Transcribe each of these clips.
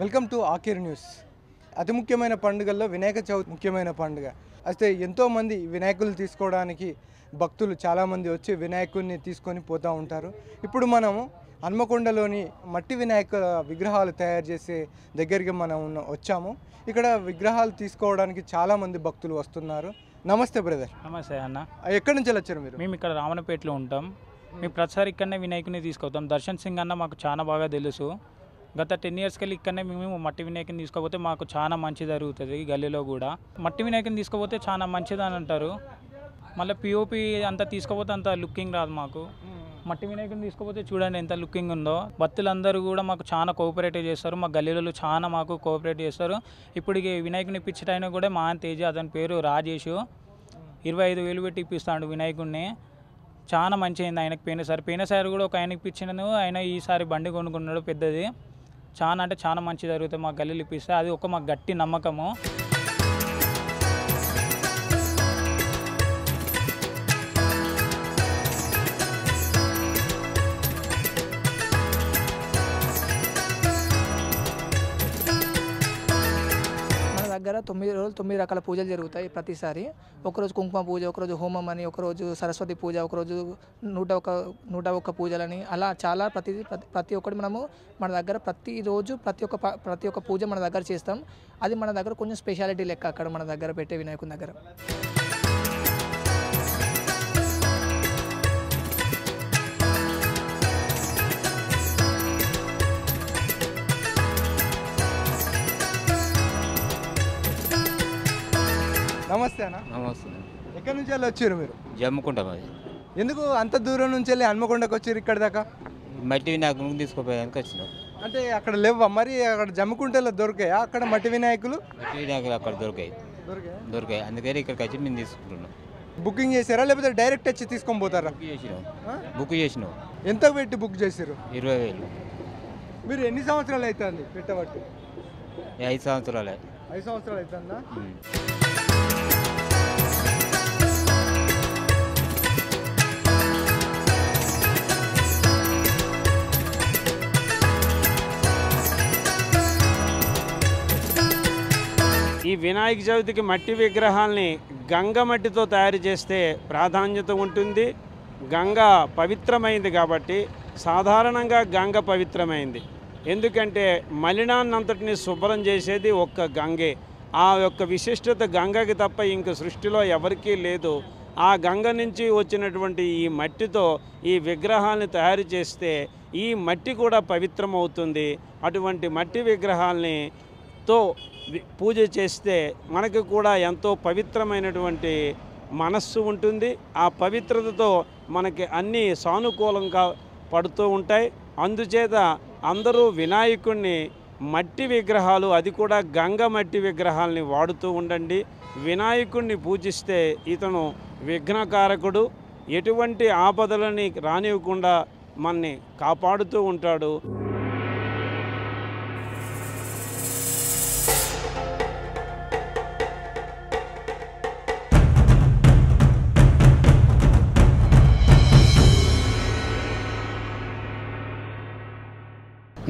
Welcome to ఆకిర్ news. అతి ముఖ్యమైన పండుగల్లో వినాయక చవితి ముఖ్యమైన పండుగ. అయితే ఎంతోమంది వినాయకులు తీసుకోవడానికి భక్తులు చాలామంది వచ్చి వినాయకుడిని తీసుకొని పోతూ ఉంటారు. ఇప్పుడు మనము హన్మకొండలోని మట్టి వినాయక విగ్రహాలు తయారు చేసే దగ్గరికి మనం వచ్చాము. ఇక్కడ విగ్రహాలు తీసుకోవడానికి చాలామంది భక్తులు వస్తున్నారు. నమస్తే బ్రదర్. నమస్తే అన్న. ఎక్కడి నుంచి వచ్చారు మీరు? మేము ఇక్కడ రామనపేటలో ఉంటాం. మేము ప్రతిసారి ఇక్కడనే వినాయకుని తీసుకొస్తాం. దర్శన్ సింగ్ అన్న మాకు చాలా బాగా తెలుసు. గత టెన్ ఇయర్స్కి వెళ్ళి ఇక్కడనే మేము మట్టి వినాయకుని తీసుకుపోతే మాకు చాలా మంచి జరుగుతుంది ఈ గల్లీలో కూడా. మట్టి వినాయకుని తీసుకుపోతే చాలా మంచిది అని అంటారు. మళ్ళీ పిఓపి అంతా తీసుకపోతే అంత లుకింగ్ రాదు మాకు. మట్టి వినాయకుని తీసుకుపోతే చూడండి ఎంత లుకింగ్ ఉందో. భక్తులందరూ కూడా మాకు చాలా కోఆపరేటివ్ చేస్తారు. మా గల్లీలలో చాలా మాకు కోఆపరేట్ చేస్తారు. ఇప్పుడు వినాయకుని ఇప్పించడానికి కూడా మా తేజ అతని పేరు రాజేష్. ఇరవై ఐదు వేలు పెట్టి ఇప్పిస్తాడు వినాయకుడిని చాలా మంచి అయింది ఆయనకు. పోయినసారి పోయినసారి కూడా ఒక ఆయనకి ఇప్పించినాను. ఆయన ఈసారి బండి కొనుక్కున్నాడు పెద్దది. చాలా అంటే చాలా మంచి జరుగుతుంది మా గల్లీలు ఇప్పిస్తే అది ఒక మా గట్టి నమ్మకము. దగ్గర తొమ్మిది రోజులు తొమ్మిది రకాల పూజలు జరుగుతాయి ప్రతిసారి. ఒకరోజు కుంకుమ పూజ ఒకరోజు హోమం అని ఒకరోజు సరస్వతి పూజ ఒకరోజు నూట ఒక నూట ఒక్క పూజలని అలా చాలా ప్రతి ప్రతి ప్రతి ఒక్కటి మనము మన దగ్గర ప్రతిరోజు ప్రతి ఒక్క ప- ప్రతి ఒక్క పూజ మన దగ్గర చేస్తాం. అది మన దగ్గర కొంచెం స్పెషాలిటీ లెక్క అక్కడ మన దగ్గర పెట్టే వినాయకుని దగ్గర. నమస్తే అన్న. నమస్తే. ఎక్కడి నుంచి వెళ్ళి వచ్చారు మీరు? జమ్ముకుంటాం అది ఎందుకు అంత దూరం నుంచి వెళ్ళి హన్మకొండకు వచ్చారు ఇక్కడ దాకా? మట్టి వినాయకునికి తీసుకుపోయానికి వచ్చినాం. అంటే అక్కడ లేవా మరి అక్కడ జమ్ముకుంటలో దొరికాయా? అక్కడ మట్టి వినాయకులు? మట్టి వినాయకులు అక్కడ దొరికాయి. దొరికాయా? దొరికాయి. అందుకని ఇక్కడికి వచ్చి మేము తీసుకుంటున్నాం. బుకింగ్ చేశారా? లేకపోతే డైరెక్ట్ వచ్చి తీసుకొని పోతారా? బుక్ చేసినాం? బుక్ చేసినాం. ఎంత పెట్టి బుక్ చేశారు? ఇరవై వేలు. మీరు ఎన్ని సంవత్సరాలు అవుతుంది పెట్టబట్టి? ఐదు సంవత్సరాలే. ఐదు సంవత్సరాలు అవుతుందా? ఈ వినాయక చవితికి మట్టి విగ్రహాల్ని గంగ మట్టితో తయారు చేస్తే ప్రాధాన్యత ఉంటుంది. గంగ పవిత్రమైంది కాబట్టి సాధారణంగా గంగ పవిత్రమైంది. ఎందుకంటే మలినాన్నంతటిని శుభ్రం చేసేది ఒక్క గంగే. ఆ యొక్క విశిష్టత గంగకి తప్ప ఇంక సృష్టిలో ఎవరికీ లేదు. ఆ గంగ నుంచి వచ్చినటువంటి ఈ మట్టితో ఈ విగ్రహాల్ని తయారు చేస్తే ఈ మట్టి కూడా పవిత్రమవుతుంది. అటువంటి మట్టి విగ్రహాల్ని తో పూజ చేస్తే మనకు కూడా ఎంతో పవిత్రమైనటువంటి మనస్సు ఉంటుంది. ఆ పవిత్రతతో మనకి అన్నీ సానుకూలంగా పడుతూ ఉంటాయి. అందుచేత అందరూ వినాయకుణ్ణి మట్టి విగ్రహాలు అది కూడా గంగ మట్టి విగ్రహాలని వాడుతూ ఉండండి. వినాయకుణ్ణి పూజిస్తే ఇతను విఘ్నకారకుడు. ఎటువంటి ఆపదలని రానివ్వకుండా మనని కాపాడుతూ ఉంటాడు.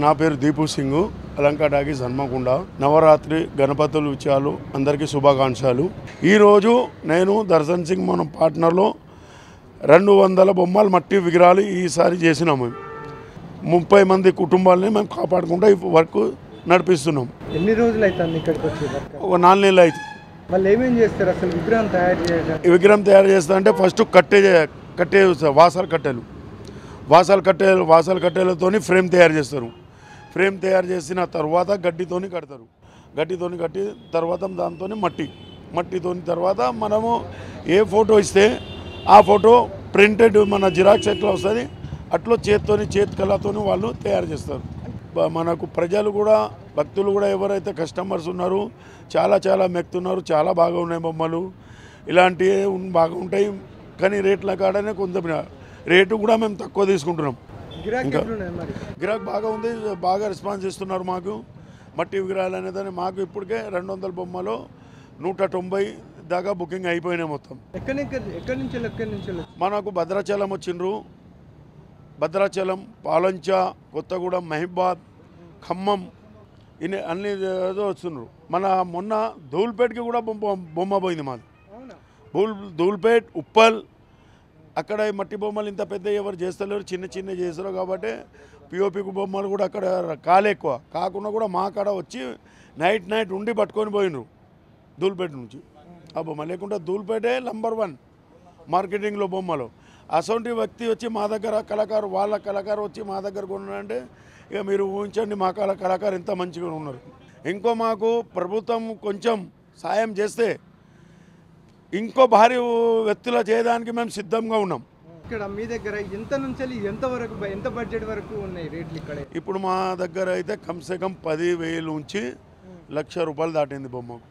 నా పేరు దీపు సింగ్ అలంకా డాగీస్ హన్మకొండ. నవరాత్రి గణపతులు ఉత్సవాలు అందరికీ శుభాకాంక్షలు. ఈరోజు నేను దర్శన్ సింగ్ మన పార్ట్నర్లో రెండు వందల బొమ్మలు మట్టి విగ్రహాలు ఈసారి చేసినాము. ముప్పై మంది కుటుంబాలని మేము కాపాడుకుంటూ ఈ వర్క్ నడిపిస్తున్నాం. ఎన్ని రోజులు అవుతుంది ఇక్కడికి వచ్చి? ఒక నాలుగు నెలలు అయితే మళ్ళీ ఏమేం చేస్తారు? అసలు విగ్రహం తయారు చేయడానికి ఈ విగ్రహం తయారు చేస్తారంటే ఫస్ట్ కట్టే కట్టే వాసాలు కట్టెలు. వాసాలు కట్టెలు వాసాలు కట్టెలతోని ఫ్రేమ్ తయారు చేస్తారు. ఫ్రేమ్ తయారు చేసిన తర్వాత గడ్డితోని కడతారు. గడ్డితోని కట్టి తర్వాత దాంతో మట్టి. మట్టితోని తర్వాత మనము ఏ ఫోటో ఇస్తే ఆ ఫోటో ప్రింటెడ్ మన జిరాక్స్ ఎట్లా వస్తుంది? అట్లా చేత్తోని చేతి కళతోని వాళ్ళు తయారు చేస్తారు. మనకు ప్రజలు కూడా భక్తులు కూడా ఎవరైతే కస్టమర్స్ ఉన్నారు చాలా చాలా మెక్తున్నారు చాలా బాగా ఉన్నాయి బొమ్మలు. ఇలాంటివి బాగా ఉంటాయి కానీ రేట్ల కాడనే కొంత రేటు కూడా మేము తక్కువ తీసుకుంటున్నాం. ఇంకా- గిరాక్ బాగా ఉంది బాగా రెస్పాన్స్ ఇస్తున్నారు మాకు. మట్టి విగ్రహాలు అనేదాన్ని మాకు ఇప్పటికే రెండు వందల బొమ్మలు నూట తొంభై దాకా బుకింగ్ అయిపోయినాయి మొత్తం. ఎక్కడి నుంచి ఎక్కడి నుంచి ఎక్కడి నుంచి వెళ్ళొచ్చు? మనకు భద్రాచలం వచ్చిండ్రు. భద్రాచలం పాలంచ కొత్తగూడెం మహిబాద్ ఖమ్మం ఇన్ని అన్ని ఏదో వస్తున్నారు మన మొన్న ధూల్పేట్కి కూడా బొమ్మ బొమ్మ పోయింది మాది. ధూల్పేట్ ఉప్పల్ అక్కడ మట్టి బొమ్మలు ఇంత పెద్ద ఎవరు చేస్తలేరు చిన్న చిన్న చేస్తారు కాబట్టి పిఓపి బొమ్మలు కూడా అక్కడ కాలేక్కువ కాకుండా కూడా మా కాడ వచ్చి నైట్ నైట్ ఉండి పట్టుకొని పోయినరు దూల్పేట నుంచి. ఆ బొమ్మ లేకుంటే దూల్పేటే నంబర్ వన్ మార్కెటింగ్లో బొమ్మలు. అసొంటి వ్యక్తి వచ్చి మా దగ్గర కళాకారు వాళ్ళ కళాకారు వచ్చి మా దగ్గర కొన్నారంటే ఇక మీరు ఊహించండి మా కళ కళాకారు ఎంత మంచిగా ఉన్నారు. ఇంకో మాకు ప్రభుత్వం కొంచెం సాయం చేస్తే ఇంకో భారీ వ్యక్తుల చేయడానికి మేము సిద్ధంగా ఉన్నాం. ఇక్కడ మీ దగ్గర ఎంత నుంచి ఎంత వరకు ఎంత బడ్జెట్ వరకు ఉన్నాయి రేట్లు ఇక్కడ? ఇప్పుడు మా దగ్గర అయితే కమ్సే కమ్ పది వేలు నుంచి లక్ష రూపాయలు దాటింది బొమ్మకు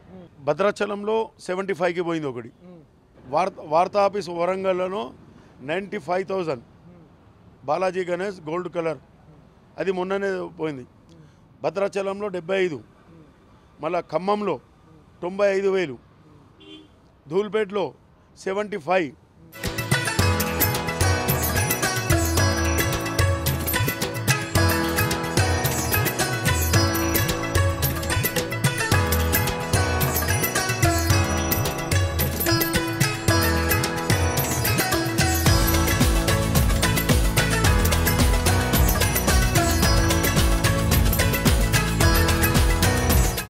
భద్రాచలంలో సెవెంటీ ఫైవ్కి పోయింది ఒకటి. వార్త వార్తా ఆఫీస్ వరంగల్లో ninety five thousand Balaji Ganesh gold colour. అది మొన్ననే పోయింది. భద్రాచలంలో డెబ్బై ఐదు. మళ్ళా ఖమ్మంలో తొంభై ఐదు వేలు. ధూల్పేట్లో సెవెంటీ ఫైవ్